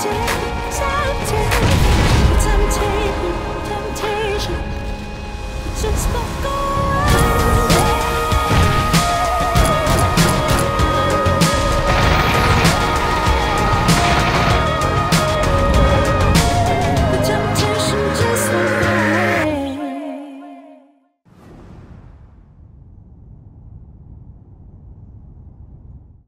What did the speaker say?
temptation, temptation, just the goal.